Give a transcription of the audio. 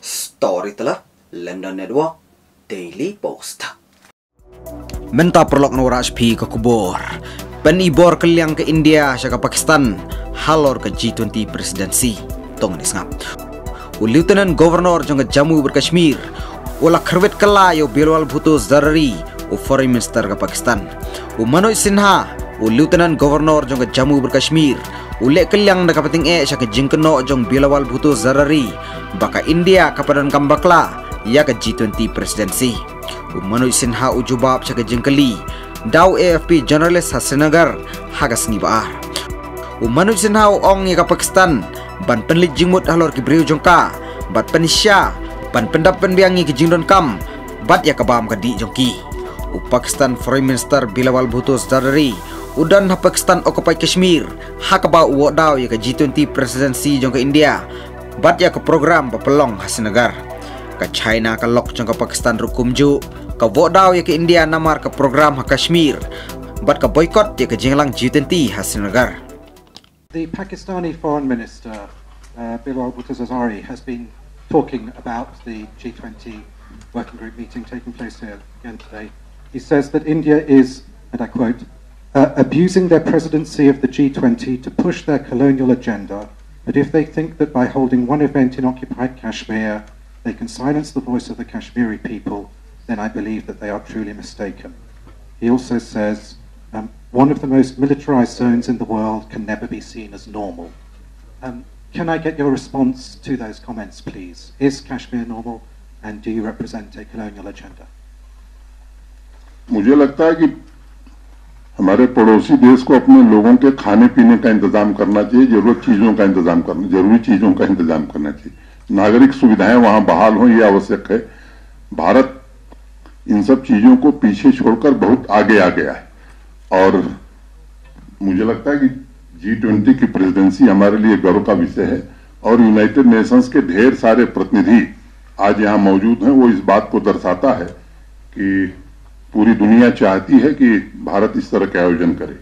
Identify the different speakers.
Speaker 1: Story telah London Network Daily Post.
Speaker 2: Menta perlok Nuraj P ke kubur. Penibor keliang ke India syaka Pakistan halor ke G20 presidensi. Tong ni sengap. U Lieutenant Governor jong ke Jammu berkashmir. Ula kerwet kala yo Bilwal Bhutto Zarari u Foreign Minister ke Pakistan. U Manoj Sinha u Lieutenant Governor jong ke Jammu berkashmir. Ule keliang nak kapating e syaka jingkeno jong Bilwal Bhutto Zarari. Baka India kapadan kambakla ya ke G20 presidensi. U Manoj Sinha u jubab syaka jingkeli. Daw AFP journalist ha Srinagar hagas ni baar. U Manoj Sinha u ong ya ke Pakistan ban penlit jingmut halor ki beriu jongka bat penisya ban pendap penbiangi ki jingdon kam bat ya ka di jongki u Pakistan Foreign Minister Bilawal Bhutto Zardari udan ha Pakistan occupy Kashmir ha ka ba u daw ya ka G20 presidency jongka India bat ya ka program papelong ha Srinagar ka China ka lok jongka Pakistan rukumju ka wo daw ya ka India namar ka program ha Kashmir bat ka boycott ya ka jinglang G20 ha Srinagar
Speaker 3: The Pakistani Foreign Minister, uh, Bilal Bhutto Zardari, has been talking about the G20 working group meeting taking place here again today. He says that India is, and I quote, uh, abusing their presidency of the G20 to push their colonial agenda, but if they think that by holding one event in occupied Kashmir, they can silence the voice of the Kashmiri people, then I believe that they are truly mistaken. He also says, um, one of the most militarized zones in the world can never be seen as normal. Um, can I get your response to those comments, please? Is Kashmir normal, and do you represent a colonial agenda?
Speaker 4: मुझे लगता है कि हमारे पड़ोसी देश को अपने लोगों के खाने पीने का इंतज़ाम करना चाहिए, ज़रूरत चीज़ों का इंतज़ाम करना, ज़रूरी चीज़ों का इंतज़ाम करना चाहिए। नागरिक सुविधाएँ वहाँ बहाल हो, ये आवश्यक है। भारत इन सब चीज़ों को पीछे छोड़कर बहुत आगे आ गया है। और मुझे लगता है कि जी ट्वेंटी की प्रेसिडेंसी हमारे लिए गर्व का विषय है। और यूनाइटेड नेशंस के ढेर सारे प्रतिनिधि आज यहाँ मौजूद हैं, वो इस बात को दर्शाता है कि पूरी दुनिया चाहती है कि भारत इस तरह के आयोजन करे।